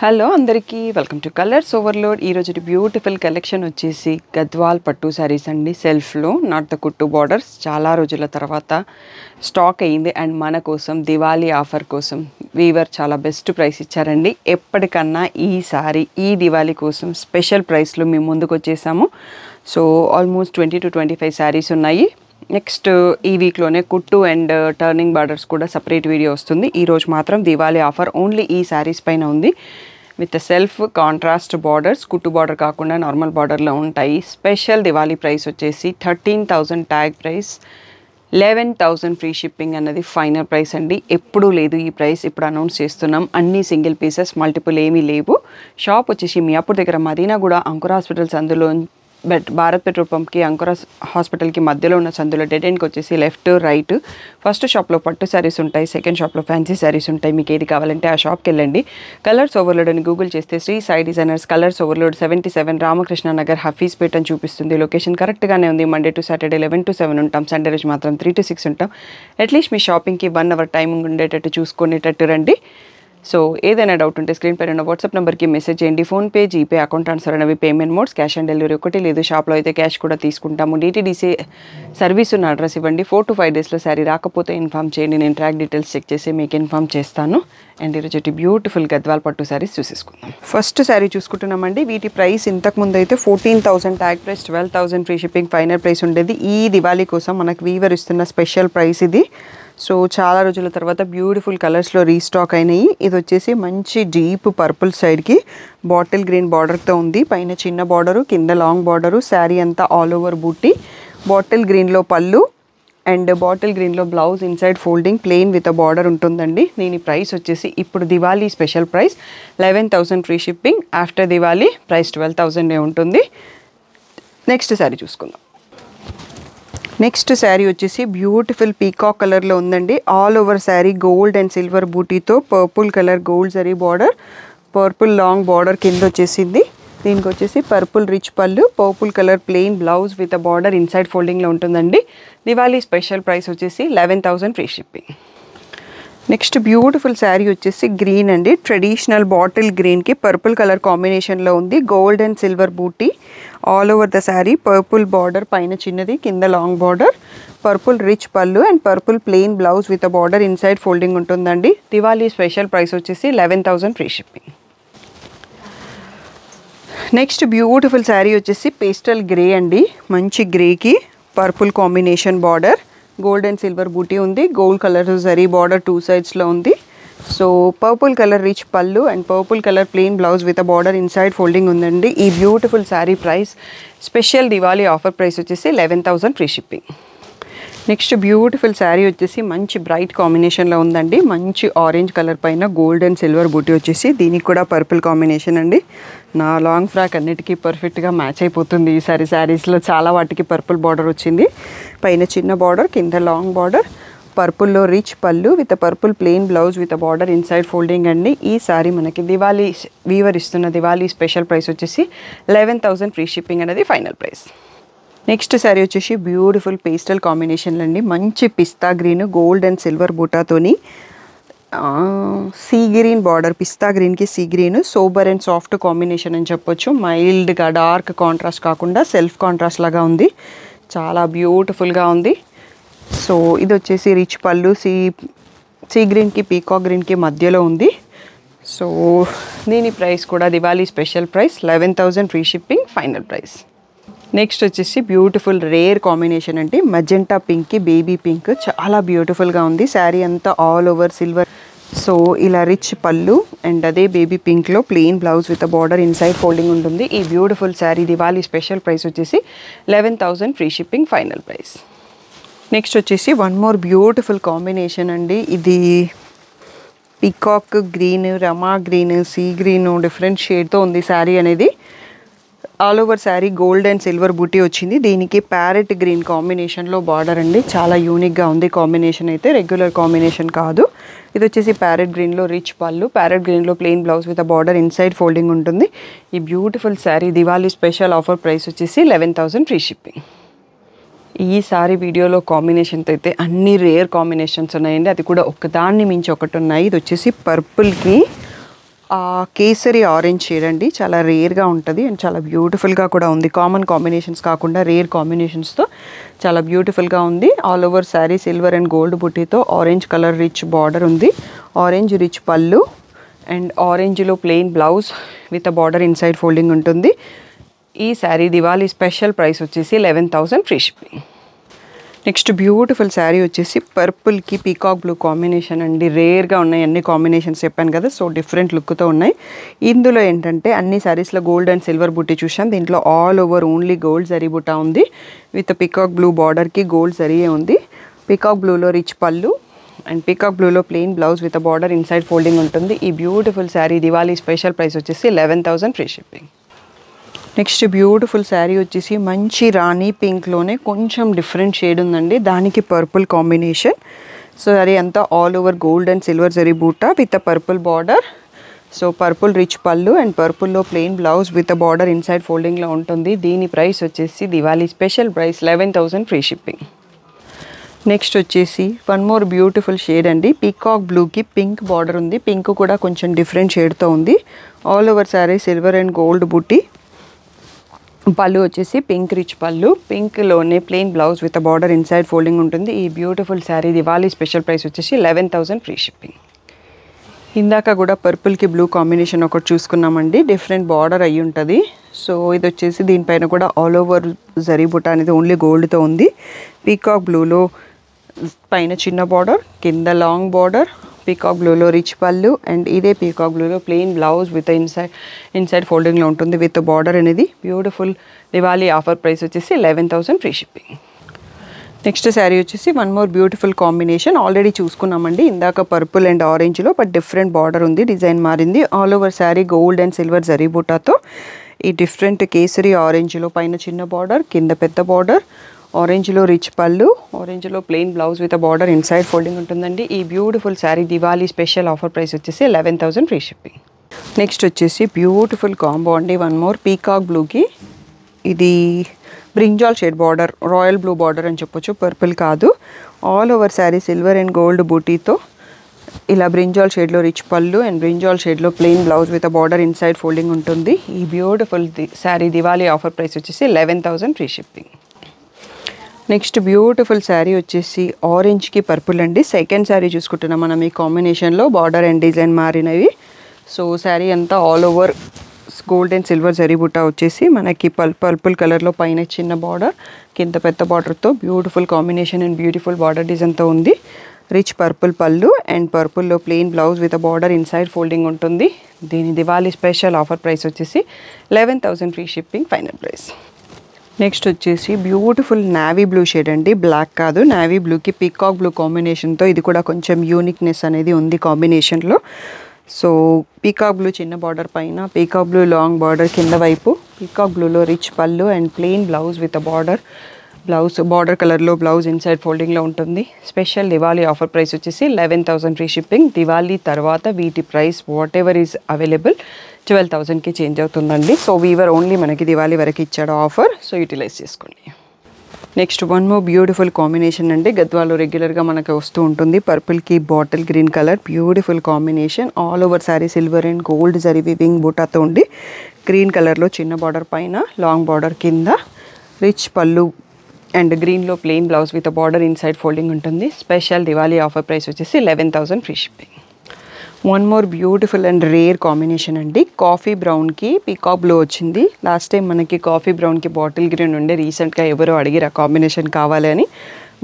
Hello అందరికీ welcome to colours overload. ఈరోజు beautiful collection వచ్చేసి గద్వాల్ పట్టు శారీస్ అండి. సెల్ఫ్లో నాట్ ద కుట్టు బార్డర్స్ చాలా రోజుల తర్వాత స్టాక్ అయ్యింది అండ్ మన కోసం దివాళీ ఆఫర్ కోసం వీవర్ చాలా బెస్ట్ ప్రైస్ ఇచ్చారండి. ఎప్పటికన్నా ఈ సారీ ఈ దివాళీ కోసం స్పెషల్ ప్రైస్లో మేము ముందుకు వచ్చేసాము so almost twenty to twenty five saris ఉన్నాయి. నెక్స్ట్ ఈ వీక్లోనే కుట్టు అండ్ uh, టర్నింగ్ బార్డర్స్ కూడా సపరేట్ వీడియో వస్తుంది. ఈరోజు మాత్రం దివాళీ ఆఫర్ ఓన్లీ ఈ శారీస్ పైన ఉంది. విత్ సెల్ఫ్ కాంట్రాస్ట్ బార్డర్స్ కుట్టు బార్డర్ కాకుండా నార్మల్ బార్డర్లో ఉంటాయి. స్పెషల్ దివాళీ ప్రైస్ వచ్చేసి thirteen thousand tag price eleven thousand free shipping అన్నది ఫైనల్ ప్రైస్ అండి. ఎప్పుడూ లేదు ఈ ప్రైస్ ఇప్పుడు అనౌన్స్ చేస్తున్నాం. అన్ని సింగిల్ పీసెస్ మల్టిపుల్ ఏమీ లేవు. షాప్ వచ్చేసి మియాపూర్ దగ్గర మదీనా కూడా అంకుర హాస్పిటల్స్ అందులో బట్ భారత్ పెట్రోల్ పంప్కి అంకుర హాస్పిటల్కి మధ్యలో ఉన్న సందులో డెడ్ ఎండ్కి వచ్చేసి లెఫ్ట్ రైట్ ఫస్ట్ షాప్లో పట్టు శారీస్ ఉంటాయి సెకండ్ షాప్లో ఫ్యాన్సీ శారీస్ ఉంటాయి. మీకు ఏది కావాలంటే ఆ షాప్కి వెళ్ళండి. కలర్స్ ఓవర్లోడ్ అని గూగుల్ చేస్తే Shri Sai designers colors overload seventy seven Ramakrishna Nagar Hafeezpet అని చూపిస్తుంది. లొకేషన్ కరెక్ట్గానే ఉంది. Monday to Saturday eleven to seven ఉంటాం. సండే రోజు మాత్రం త్రీ టు సిక్స్ ఉంటాం. అట్లీస్ట్ మీ షాపింగ్కి వన్ అవర్ టైమింగ్ ఉండేటట్టు చూసుకునేటట్టు రండి. సో ఏదైనా డౌట్ ఉంటే స్క్రీన్ పైన ఉన్న వాట్సాప్ నెంబర్కి మెసేజ్ చేయండి. ఫోన్పే జీపే అకౌంట్ ట్రాన్స్ఫర్ అనేవి payment modes cash on delivery ఒకటి లేదు. షాప్లో అయితే క్యాష్ కూడా తీసుకుంటాము. డిటీడీసీ సర్వీస్ ఉన్న అడ్రస్ ఇవ్వండి. ఫోర్ టు ఫైవ్ డేస్లో శారీ రాకపోతే ఇన్ఫామ్ చేయండి. నేను ట్రాక్ డీటెయిల్స్ చెక్ చేసి మీకు ఇన్ఫామ్ చేస్తాను. అండ్ ఈరోజు బ్యూటిఫుల్ గద్వాల్ పట్టు శారీస్ చూసేసుకుందాం. ఫస్ట్ శారీ చూసుకుంటున్నామండి. వీటి ప్రైస్ ఇంతకు ముందు అయితే fourteen thousand tag price twelve thousand free shipping final price ఉండేది. ఈ దివాళీ కోసం మనకు వీవర్ ఇస్తున్న స్పెషల్ ప్రైస్ ఇది. సో చాలా రోజుల తర్వాత బ్యూటిఫుల్ కలర్స్లో రీస్టాక్ అయినాయి. ఇది వచ్చేసి మంచి డీప్ పర్పుల్ సైడ్కి బాటిల్ గ్రీన్ బార్డర్తో ఉంది. పైన చిన్న బార్డరు కింద లాంగ్ బార్డరు శారీ అంతా ఆల్ ఓవర్ బూటీ. బాటిల్ గ్రీన్లో పళ్ళు అండ్ బాటిల్ గ్రీన్లో blouse inside folding plain with a border ఉంటుందండి. దీని ప్రైస్ వచ్చేసి ఇప్పుడు Diwali special price eleven thousand free shipping. After Diwali price twelve థౌసండే ఉంటుంది. నెక్స్ట్ శారీ చూసుకుందాం. నెక్స్ట్ శారీ వచ్చేసి బ్యూటిఫుల్ పీకాక్ కలర్లో ఉందండి. All over sari gold and silver బూటీతో purple colour gold zari border purple long border కింద వచ్చేసింది. దీనికి వచ్చేసి purple rich pallu purple colour plain blouse with border inside ఫోల్డింగ్లో ఉంటుందండి. దివాళీ స్పెషల్ ప్రైస్ వచ్చేసి eleven thousand free shipping next beautiful sari వచ్చేసి green అండి. Traditional bottle గ్రీన్కి purple colour కాంబినేషన్లో ఉంది. Gold and silver buti all over the sari. Purple border పైన చిన్నది కింద long border. Purple rich pallu and purple plain blouse with a border inside folding ఉంటుందండి. Diwali special price వచ్చేసి eleven thousand free shipping. Next beautiful sari వచ్చేసి pastel grey అండి. మంచి గ్రేకి purple combination border. Gold and silver buti ఉంది. Gold colour zari border two సైడ్స్లో ఉంది. So purple colour rich pallu and purple colour plain blouse with a border inside folding ఉందండి. ఈ beautiful sari price special Diwali offer price వచ్చేసి eleven thousand free shipping next beautiful sari వచ్చేసి మంచి bright కాంబినేషన్లో ఉందండి. మంచి orange colour పైన gold and silver బూటీ వచ్చేసి దీనికి కూడా పర్పుల్ కాంబినేషన్ అండి. నా లాంగ్ ఫ్రాక్ అన్నిటికీ పర్ఫెక్ట్గా మ్యాచ్ అయిపోతుంది ఈసారి శారీస్లో చాలా వాటికి పర్పుల్ బార్డర్ వచ్చింది. పైన చిన్న బార్డర్ కింద long border పర్పుల్లో rich pallu with purple plain blouse with border inside folding అండి. ఈ సారీ మనకి దివాళీ వీవర్ ఇస్తున్న దివాళీ స్పెషల్ ప్రైస్ వచ్చేసి లెవెన్ థౌసండ్ ఫ్రీ షిప్పింగ్ అనేది ఫైనల్ ప్రైస్ నెక్స్ట్ శారీ వచ్చేసి బ్యూటిఫుల్ పేస్టల్ కాంబినేషన్లు అండి. మంచి pista green gold and silver బూటాతోని sea green border పిస్తా గ్రీన్కి sea green sober and soft combination అని చెప్పొచ్చు. మైల్డ్గా డార్క్ కాంట్రాస్ట్ కాకుండా సెల్ఫ్ కాంట్రాస్ట్ లాగా ఉంది. చాలా బ్యూటిఫుల్గా ఉంది. సో ఇది వచ్చేసి రిచ్ పళ్ళు సీ సీ గ్రీన్కి పీకాక్ గ్రీన్కి మధ్యలో ఉంది. సో దీని ప్రైస్ కూడా Diwali special price eleven thousand free shipping final price next వచ్చేసి బ్యూటిఫుల్ రేర్ కాంబినేషన్ అంటే మజెంటా పింక్కి బేబీ పింక్ చాలా బ్యూటిఫుల్గా ఉంది. శారీ అంతా ఆల్ ఓవర్ సిల్వర్ సో ఇలా రిచ్ పళ్ళు అండ్ అదే baby పింక్లో plain blouse with border inside folding ఉంటుంది. ఈ beautiful sari Diwali special price వచ్చేసి eleven thousand free shipping final price next వచ్చేసి వన్ మోర్ బ్యూటిఫుల్ కాంబినేషన్ అండి. ఇది పికాక్ గ్రీన్ రమా గ్రీన్ సీ గ్రీన్ డిఫరెంట్ షేడ్తో ఉంది శారీ అనేది. All over sari gold and silver బూటీ వచ్చింది. దీనికి ప్యారెట్ గ్రీన్ కాంబినేషన్లో బార్డర్ అండి. చాలా యూనిక్గా ఉంది కాంబినేషన్ అయితే. రెగ్యులర్ కాంబినేషన్ కాదు. ఇది వచ్చేసి ప్యారెట్ గ్రీన్లో రిచ్ పళ్ళు. ప్యారెట్ గ్రీన్లో plain blouse with border inside folding ఉంటుంది. ఈ beautiful sari Diwali special offer price వచ్చేసి లెవెన్ థౌసండ్ ఫ్రీ షిప్పింగ్ ఈ సారీ వీడియోలో కాంబినేషన్తో అయితే అన్ని రేర్ కాంబినేషన్స్ ఉన్నాయండి. అది కూడా ఒకదాన్ని మించి ఒకటి ఉన్నాయి. ఇది వచ్చేసి పర్పుల్కి కేసరి ఆరెంజ్ షేడ్ అండి. చాలా రేర్గా ఉంటుంది అండ్ చాలా బ్యూటిఫుల్గా కూడా ఉంది. కామన్ కాంబినేషన్స్ కాకుండా రేర్ కాంబినేషన్స్తో చాలా బ్యూటిఫుల్గా ఉంది. All over sari silver and gold బుట్టీతో orange colour rich border ఉంది. ఆరెంజ్ రిచ్ పళ్ళు and ఆరెంజ్లో plain blouse with a border inside folding ఉంటుంది. ఈ శారీ దివాళీ స్పెషల్ ప్రైస్ వచ్చేసి eleven thousand free shipping next beautiful sari వచ్చేసి పర్పుల్కి పీకాక్ బ్లూ కాంబినేషన్ అండి. రేర్గా ఉన్నాయి అన్ని కాంబినేషన్స్ చెప్పాను కదా సో డిఫరెంట్ లుక్తో ఉన్నాయి. ఇందులో ఏంటంటే అన్ని శారీస్లో గోల్డ్ అండ్ సిల్వర్ బుట్టి చూసాం దీంట్లో all over only gold zari బుట్ట ఉంది. విత్ పీకాక్ బ్లూ బార్డర్కి గోల్డ్ జరీయే ఉంది. పీకాక్ బ్లూలో రిచ్ పళ్ళు and peacock బ్లూలో plain blouse with border inside folding ఉంటుంది. ఈ beautiful sari Diwali special price వచ్చేసి eleven thousand free shipping. Next beautiful sari వచ్చేసి మంచి రాణి పింక్లోనే కొంచెం డిఫరెంట్ షేడ్ ఉందండి. దానికి పర్పుల్ కాంబినేషన్ సో అది అంతా all over gold and silver zari బూటా with a purple border so purple rich pallu and పర్పుల్లో plain blouse with border inside ఫోల్డింగ్లో ఉంటుంది. దీని ప్రైస్ వచ్చేసి Diwali special price eleven thousand free shipping next వచ్చేసి one more beautiful shade అండి. Peacock బ్లూకి pink border ఉంది. Pink కూడా కొంచెం different షేడ్తో ఉంది. All over sari silver and gold బుట్టి పళ్ళు వచ్చేసి పింక్ రిచ్ పళ్ళు. పింక్లోనే plain blouse with border inside folding ఉంటుంది. ఈ beautiful sari Diwali special price వచ్చేసి లెవెన్ థౌసండ్ ఫ్రీ షిప్పింగ్. ఇందాక కూడా పర్పుల్కి బ్లూ కాంబినేషన్ ఒకటి చూసుకున్నామండి. డిఫరెంట్ బార్డర్ అయి ఉంటుంది. సో ఇది వచ్చేసి దీనిపైన కూడా ఆల్ ఓవర్ జరీ బుట్ట అనేది ఓన్లీ గోల్డ్తో ఉంది. పీకాక్ బ్లూలో పైన చిన్న బార్డర్ కింద లాంగ్ బార్డర్ పీకాక్ బ్లూలో రిచ్ పళ్ళు అండ్ ఇదే peacock బ్లూలో plain blouse with inside inside ఫోల్డింగ్లో ఉంటుంది విత్ బార్డర్ అనేది. బ్యూటిఫుల్ దివాళీ ఆఫర్ ప్రైస్ వచ్చేసి eleven thousand free shipping next sari వచ్చేసి one more beautiful combination already చూసుకున్నామండి. ఇందాక పర్పుల్ అండ్ ఆరెంజ్లో బట్ డిఫరెంట్ బార్డర్ ఉంది డిజైన్ మారింది. All over sari gold and silver zari ఈ different kesari ఆరెంజ్లో పైన చిన్న బార్డర్ కింద పెద్ద బార్డర్ ఆరెంజ్లో రిచ్ పళ్ళు ఆరెంజ్లో plain blouse with border inside folding ఉంటుందండి. ఈ beautiful sari Diwali special offer price వచ్చేసి eleven thousand free shipping. Next వచ్చేసి బ్యూటిఫుల్ కాంబో అండి వన్ మోర్ పీకాక్ బ్లూకి. ఇది brinjal shade border royal blue border అని చెప్పొచ్చు పర్పుల్ కాదు. All over sari silver and gold బూటీతో ఇలా బ్రింజాల్ షేడ్లో రిచ్ పళ్ళు అండ్ బ్రింజాల్ షేడ్లో plain blouse with border inside folding ఉంటుంది. ఈ beautiful the sari Diwali offer price వచ్చేసి eleven thousand free shipping. Next beautiful sari వచ్చేసి ఆరెంజ్కి పర్పుల్ అండి. సెకండ్ శారీ చూసుకుంటున్నాం మనం ఈ కాంబినేషన్లో. బార్డర్ అండ్ డిజైన్ మారినవి. సో శారీ అంతా all over gold and silver zari బుట్ట వచ్చేసి మనకి పల్ పర్పుల్ కలర్లో పైన చిన్న బార్డర్ కింద పెద్ద బార్డర్తో beautiful combination and beautiful border డిజైన్తో ఉంది. రిచ్ పర్పుల్ పళ్ళు and పర్పుల్లో plain blouse with border inside folding ఉంటుంది. దీని దివాళీ స్పెషల్ ఆఫర్ ప్రైస్ వచ్చేసి eleven thousand free shipping final price next వచ్చేసి బ్యూటిఫుల్ నావీ బ్లూ షేడ్ అండి. బ్లాక్ కాదు నావీ బ్లూకి పీకాక్ బ్లూ కాంబినేషన్తో ఇది కూడా కొంచెం యూనిక్నెస్ అనేది ఉంది కాంబినేషన్లో సో పీకాక్ బ్లూ చిన్న బార్డర్ పైన పీకాక్ బ్లూ లాంగ్ బార్డర్ కింద వైపు peacock బ్లూలో rich pallu and plain blouse with border blouse border కలర్లో బ్లౌజ్ ఇన్సైడ్ ఫోల్డింగ్లో ఉంటుంది. స్పెషల్ దివాళీ ఆఫర్ ప్రైస్ వచ్చేసి eleven thousand free shipping. Diwali తర్వాత వీటి price whatever is available twelve థౌసండ్కి change అవుతుందండి. సో వీవర్ ఓన్లీ మనకి దివాళీ వరకు ఇచ్చాడు ఆఫర్. సో యూటిలైజ్ చేసుకోండి. Next one more beautiful combination అండి. గద్వాలో రెగ్యులర్గా మనకు వస్తూ ఉంటుంది. పర్పుల్కి bottle green colour beautiful combination. All over sari silver and gold zari weaving బూటాతో ఉండి గ్రీన్ కలర్లో చిన్న బార్డర్ పైన లాంగ్ బార్డర్ కింద రిచ్ పళ్ళు అండ్ గ్రీన్లో plain blouse with border inside folding ఉంటుంది. స్పెషల్ దివాళీ ఆఫర్ ప్రైస్ వచ్చేసి eleven thousand free shipping. One more beautiful and rare combination అండి. కాఫీ బ్రౌన్కి పీకాక్ బ్లూ వచ్చింది. లాస్ట్ టైం మనకి కాఫీ బ్రౌన్కి బాటిల్ గ్రీన్ ఉండే. రీసెంట్గా ఎవరో అడిగిరు ఆ కాంబినేషన్ కావాలి అని.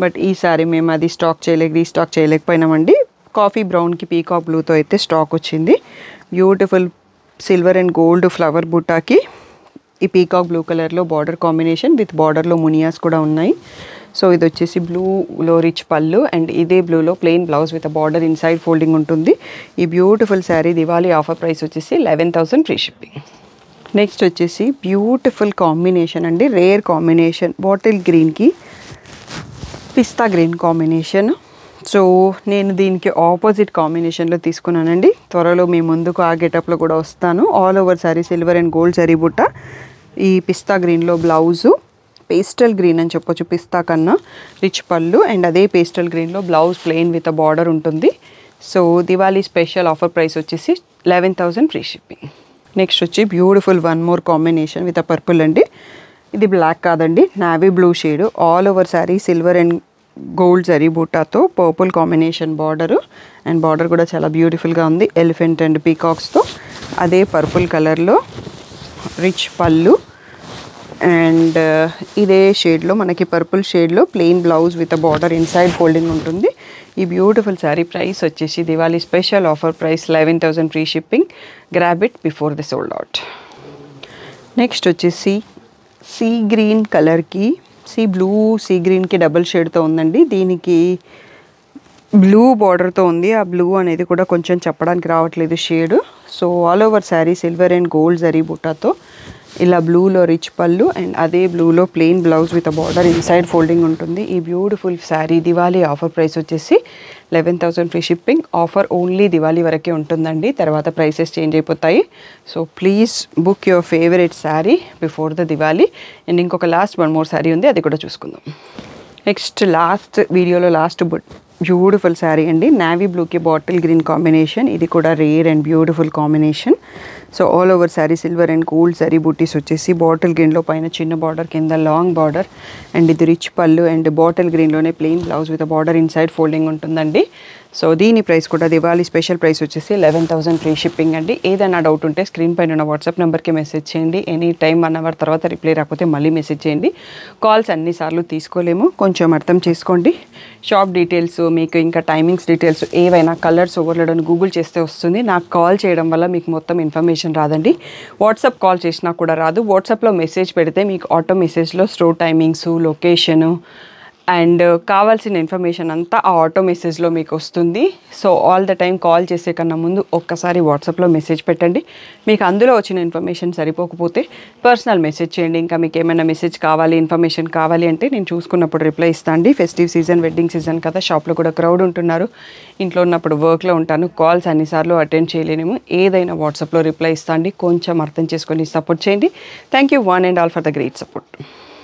బట్ ఈసారి మేము అది స్టాక్ చేయలేక రీస్టాక్ చేయలేకపోయినామండి కాఫీ బ్రౌన్కి పీకాక్ బ్లూతో అయితే స్టాక్ వచ్చింది. Beautiful silver and gold flower బుట్టాకి ఈ పీకాక్ బ్లూ కలర్లో బార్డర్ కాంబినేషన్ విత్ బార్డర్లో మునియాస్ కూడా ఉన్నాయి. సో ఇది వచ్చేసి బ్లూలో రిచ్ పళ్ళు అండ్ ఇదే బ్లూలో plain blouse with border inside folding ఉంటుంది. ఈ beautiful sari Diwali offer price వచ్చేసి eleven thousand free shipping next వచ్చేసి బ్యూటిఫుల్ కాంబినేషన్ అండి. రేర్ కాంబినేషన్ బాటిల్ గ్రీన్కి పిస్తా గ్రీన్ కాంబినేషన్ సో నేను దీనికి ఆపోజిట్ కాంబినేషన్లో తీసుకున్నానండి. త్వరలో మీ ముందుకు ఆ గెటప్లో కూడా వస్తాను. All over sari silver and gold సరీ బుట్ట. ఈ పిస్తా గ్రీన్లో బ్లౌజు పేస్టల్ గ్రీన్ అని చెప్పొచ్చు పిస్తా కన్నా రిచ్ పళ్ళు అండ్ అదే పేస్టల్ గ్రీన్లో blouse plain with a border ఉంటుంది. So Diwali special offer price వచ్చేసి eleven thousand free shipping. Next వచ్చి beautiful one more combination with a purple అండి. ఇది బ్లాక్ కాదండి navy blue shade. All over sari silver and gold zari బూటాతో purple combination border. And border కూడా చాలా బ్యూటిఫుల్గా ఉంది elephant and పీకాక్స్తో. అదే పర్పుల్ కలర్లో రిచ్ పళ్ళు. అండ్ uh, ఇదే షేడ్లో మనకి పర్పుల్ షేడ్లో plain blouse with border inside folding ఉంటుంది. ఈ బ్యూటిఫుల్ శారీ ప్రైస్ వచ్చేసి Diwali special offer price eleven thousand free shipping. Grab it before the sold out next వచ్చేసి సీ గ్రీన్ కలర్కి సీ బ్లూ సీ గ్రీన్కి డబుల్ షేడ్తో ఉందండి. దీనికి బ్లూ బార్డర్తో ఉంది. ఆ బ్లూ అనేది కూడా కొంచెం చెప్పడానికి రావట్లేదు shade. So all over sari silver and gold zari బుట్టాతో ఇలా బ్లూలో రిచ్ పళ్ళు అండ్ అదే బ్లూలో plain blouse with border inside folding ఉంటుంది. ఈ beautiful sari Diwali offer price వచ్చేసి eleven thousand free shipping offer only Diwali వరకే ఉంటుందండి. తర్వాత ప్రైసెస్ చేంజ్ అయిపోతాయి. So please book your favourite sari before the Diwali. And ఇంకొక last one more sari ఉంది. అది కూడా చూసుకుందాం. నెక్స్ట్ లాస్ట్ వీడియోలో లాస్ట్ బ్యూటిఫుల్ శారీ అండి. నావీ బ్లూకి బాటిల్ గ్రీన్ కాంబినేషన్ ఇది కూడా rare and beautiful combination so all over sari silver and gold sari బుట్టీస్ వచ్చేసి బాటిల్ గ్రీన్లో పైన చిన్న బార్డర్ కింద లాంగ్ బార్డర్ అండ్ ఇది రిచ్ పళ్ళు and bottle గ్రీన్లోనే plain blouse with border inside folding ఉంటుందండి. సో దీని ప్రైస్ కూడా దివాళీ స్పెషల్ ప్రైస్ వచ్చేసి లెవెన్ థౌసండ్ ఫ్రీ షిప్పింగ్ అండి. ఏదైనా డౌట్ ఉంటే స్క్రీన్ పైన ఉన్న వాట్సాప్ నెంబర్కి మెసేజ్ చేయండి. ఎనీ టైం వన్ అవర్ తర్వాత రిప్లై రాకపోతే మళ్ళీ మెసేజ్ చేయండి. కాల్స్ అన్నిసార్లు తీసుకోలేము. కొంచెం అర్థం చేసుకోండి. షాప్ డీటెయిల్స్ మీకు ఇంకా టైమింగ్స్ డీటెయిల్స్ ఏవైనా కలర్స్ ఓవర్లోడ్ అని గూగుల్ చేస్తే వస్తుంది. నాకు కాల్ చేయడం వల్ల మీకు మొత్తం ఇన్ఫర్మేషన్ రాదండి. వాట్సాప్ కాల్ చేసినా కూడా రాదు. వాట్సాప్లో మెసేజ్ పెడితే మీకు ఆటో మెసేజ్లో స్టోర్ టైమింగ్స్ లొకేషను అండ్ కావాల్సిన ఇన్ఫర్మేషన్ అంతా ఆ ఆటో మెసేజ్లో మీకు వస్తుంది so all the time call చేసే కన్నా ముందు ఒక్కసారి వాట్సాప్లో మెసేజ్ పెట్టండి. మీకు అందులో వచ్చిన ఇన్ఫర్మేషన్ సరిపోకపోతే పర్సనల్ మెసేజ్ చేయండి. ఇంకా మీకు ఏమైనా మెసేజ్ కావాలి ఇన్ఫర్మేషన్ కావాలి అంటే నేను చూసుకున్నప్పుడు రిప్లై ఇస్తాను ఫెస్టివ్ సీజన్ వెడ్డింగ్ సీజన్ కదా షాప్లో కూడా క్రౌడ్ ఉంటున్నారు. ఇంట్లో ఉన్నప్పుడు వర్క్లో ఉంటాను. కాల్స్ అన్నిసార్లు అటెండ్ చేయలేనేమో. ఏదైనా వాట్సాప్లో రిప్లై ఇస్తాను అండి. కొంచెం అర్థం చేసుకొని సపోర్ట్ చేయండి. Thank you one and all for the great support.